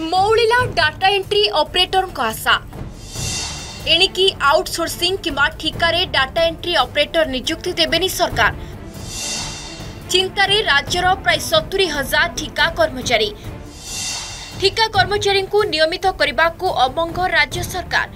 मौलिला data entry operator को आशा एणिकी outsourcing कि ठिकारे डाटा एंट्री ऑपरेटर निजुक्ति देवे सरकार चिंतार राज्य प्राय सतुरी हजार ठिका कर्मचारी ठिका कर्मचारी नियमित करने को अमंग राज्य सरकार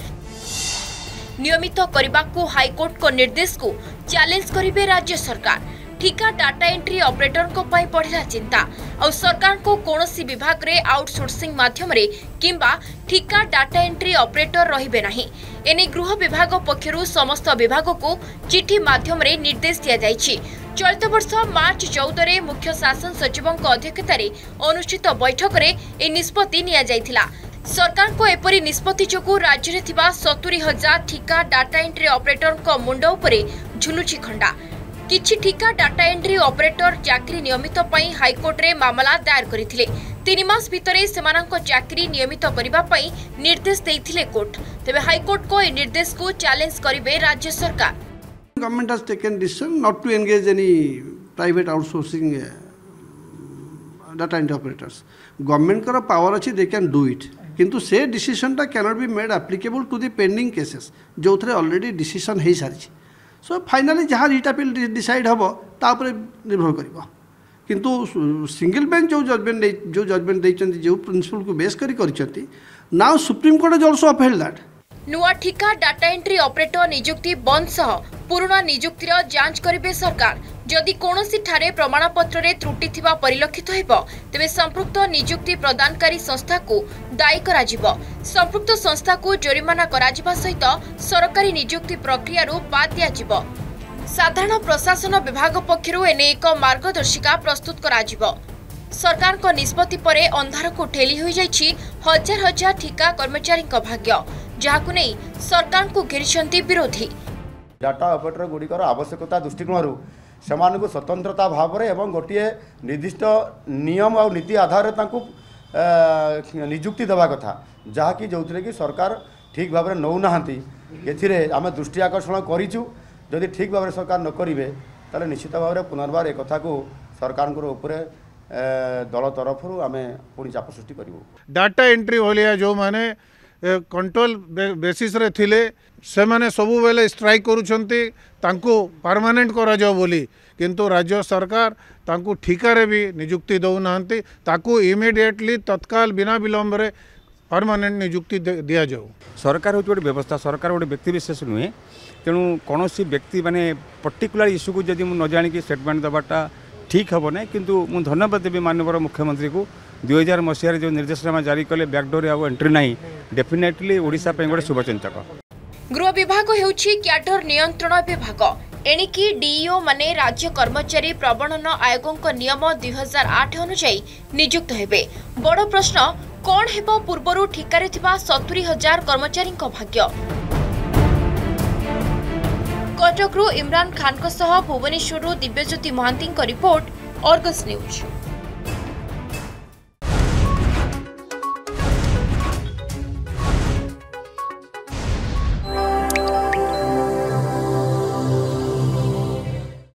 नियमित करने को हाइकोर्ट निर्देश को चैलेंज करे राज्य सरकार ଠିକା ଡାଟା ଏଣ୍ଟ୍ରି ଅପରେଟରଙ୍କ ପାଇଁ ବଢ଼ିଲା ଚିନ୍ତା ଆଉ ସରକାରଙ୍କୁ କୌଣସି ବିଭାଗରେ ଆଉଟସୋର୍ସିଂ ମାଧ୍ୟମରେ କିମ୍ବା ଠିକା ଡାଟା ଏଣ୍ଟ୍ରି ଅପରେଟର ରହିବେ ନାହିଁ ଏନେଇ ଗୃହ ବିଭାଗ ପକ୍ଷରୁ ସମସ୍ତ ବିଭାଗକୁ ଚିଠି ମାଧ୍ୟମରେ ନିର୍ଦ୍ଦେଶ ଦିଆଯାଇଛି ଚଳିତ ବର୍ଷ ମାର୍ଚ୍ଚ ଚଉଦରେ ମୁଖ୍ୟ ଶାସନ ସଚିବଙ୍କ ଅଧ୍ୟକ୍ଷତାରେ ଅନୁଷ୍ଠିତ ବୈଠକରେ ଏହି ନିଷ୍ପତ୍ତି ନିଆଯାଇଥିଲା ସରକାରଙ୍କ ଏପରି ନିଷ୍ପତ୍ତି ଯୋଗୁଁ ରାଜ୍ୟରେ ଥିବା ସତୁରି ହଜାର ଠିକା ଡାଟା ଏଣ୍ଟ୍ରି ଅପରେଟରଙ୍କ ମୁଣ୍ଡ ଉପରେ ଝୁଲୁଛି ଖଣ୍ଡା কিছু ঠিকা ডাটা এন্ট্রি অপরেটর চাকরি নিয়মিত পাই হাইকোর্টে মামলা দায়ের করে তিন মাস ভিতরে সেমানক চাকরি নিয়মিত করা নির্দেশ দিয়ে কোর্ট তবে হাইকোর্ট কো এই নির্দেশ কু চ্যালেঞ্জ করবে রাজ্য সরকার government has taken decision not to engage any private outsourcing uh, data entry operators government কর পাওয়ার আছে they can do it কিন্তু সে ডিসিশনটা cannot be made applicable to the pending cases ଯେଉଁଥିରେ ଅଲରେଡ଼ି ଡିସିସନ୍ ହେଇସାରିଛି सो फाइनाली जहाँ writ appeal decide हम तापर निर्भर कर किंतु सिंगल बेंच जो जजमेंट जो जजमेंट देखते जो प्रिंसिपल को बेस करी कर नाउ सुप्रीम कोर्ट जल्सो अफेल दैट नुआ ठिका डाटा एंट्री ऑपरेटर निजुक्ति बंद सह ପୁରୁଣା ନିଯୁକ୍ତିର ଯାଞ୍ଚ କରିବେ ସରକାର ଯଦି କୌଣସିଠାରେ ପ୍ରମାଣପତ୍ରରେ ତ୍ରୁଟି ଥିବା ପରିଲକ୍ଷିତ ହେବ ତେବେ ସମ୍ପୃକ୍ତ ନିଯୁକ୍ତି ପ୍ରଦାନକାରୀ ସଂସ୍ଥାକୁ ଦାୟୀ କରାଯିବ ସମ୍ପୃକ୍ତ ସଂସ୍ଥାକୁ ଜରିମାନା କରାଯିବା ସହିତ ସରକାରୀ ନିଯୁକ୍ତି ପ୍ରକ୍ରିୟାରୁ ବାଦ୍ ଦିଆଯିବ ସାଧାରଣ ପ୍ରଶାସନ ବିଭାଗ ପକ୍ଷରୁ ଏନେଇ ଏକ ମାର୍ଗଦର୍ଶିକା ପ୍ରସ୍ତୁତ କରାଯିବ ସରକାରଙ୍କ ନିଷ୍ପତ୍ତି ପରେ ଅନ୍ଧାରକୁ ଠେଲି ହୋଇଯାଇଛି ହଜାର ହଜାର ଠିକା କର୍ମଚାରୀଙ୍କ ଭାଗ୍ୟ ଯାହାକୁ ନେଇ ସରକାରଙ୍କୁ ଘେରିଛନ୍ତି ବିରୋଧୀ ଡାଟା ଅପରେଟର ଗୁଡ଼ିକର ଆବଶ୍ୟକତା ଦୃଷ୍ଟିକୋଣରୁ ସେମାନଙ୍କୁ ସ୍ୱତନ୍ତ୍ରତା ଭାବରେ ଏବଂ ଗୋଟିଏ ନିର୍ଦ୍ଦିଷ୍ଟ ନିୟମ ଆଉ ନୀତି ଆଧାରରେ ତାଙ୍କୁ ନିଯୁକ୍ତି ଦେବା କଥା ଯାହାକି ଯେଉଁଥିରେ କି ସରକାର ଠିକ୍ ଭାବରେ ନେଉନାହାନ୍ତି ଏଥିରେ ଆମେ ଦୃଷ୍ଟି ଆକର୍ଷଣ କରିଛୁ ଯଦି ଠିକ୍ ଭାବରେ ସରକାର ନ କରିବେ ତାହେଲେ ନିଶ୍ଚିତ ଭାବରେ ପୁନର୍ବାର ଏ କଥାକୁ ସରକାରଙ୍କର ଉପରେ ଦଳ ତରଫରୁ ଆମେ ପୁଣି ଚାପ ସୃଷ୍ଟି କରିବୁ ଡାଟା ଏଣ୍ଟ୍ରି ଭଳିଆ ଯେଉଁମାନେ कंट्रोल बेसीस रे थिले बेले स्ट्राइक करूछंती तांकू परमानेंट किंतु राज्य सरकार ठिकार ठिकारे भी निजुक्ति दौना नाहंती तत्काल बिना विलंब में परमानेंट निजुक्ति दि जाऊ सरकार हूँ गोटे व्यवस्था सरकार गोटे व्यक्तिशेष नुहे तेणु कौन व्यक्ति मैंने पर्टिकुला इश्यू को जब नजाणी स्टेटमेंट दबाटा ଠିକ୍ ହେବ ନାହିଁ କିନ୍ତୁ ମୁଁ ଧନ୍ୟବାଦ ଦେବି ମାନ୍ୟବର ମୁଖ୍ୟମନ୍ତ୍ରୀକୁ ଦୁଇ ହଜାର ମସିହାରେ ଯେଉଁ ନିର୍ଦ୍ଦେଶନାମା ଜାରି କଲେ ବ୍ୟାକ୍ଡୋରରେ ଆଉ ଏଣ୍ଟ୍ରି ନାହିଁ ଡେଫିନେଟଲି ଓଡ଼ିଶା ପାଇଁ ଗୋଟେ ଶୁଭଚିନ୍ତକ ଗୃହ ବିଭାଗ ହେଉଛି କ୍ୟାଡର ନିୟନ୍ତ୍ରଣ ବିଭାଗ ଏଣିକି ଡିଇଓ ମାନେ ରାଜ୍ୟ କର୍ମଚାରୀ ପ୍ରବଣନ ଆୟୋଗଙ୍କ ନିୟମ ଦୁଇ ହଜାର ଆଠ ଅନୁଯାୟୀ ନିଯୁକ୍ତ ହେବେ ବଡ଼ ପ୍ରଶ୍ନ କ'ଣ ହେବ ପୂର୍ବରୁ ଠିକାରେ ଥିବା ସତୁରି ହଜାର କର୍ମଚାରୀଙ୍କ ଭାଗ୍ୟ କଟକରୁ ଇମ୍ରାନ ଖାନଙ୍କ ସହ ଭୁବନେଶ୍ୱରରୁ ଦିବ୍ୟଜ୍ୟୋତି ମହାନ୍ତିଙ୍କ ରିପୋର୍ଟ ଅର୍ଗସ୍ ନ୍ୟୁଜ୍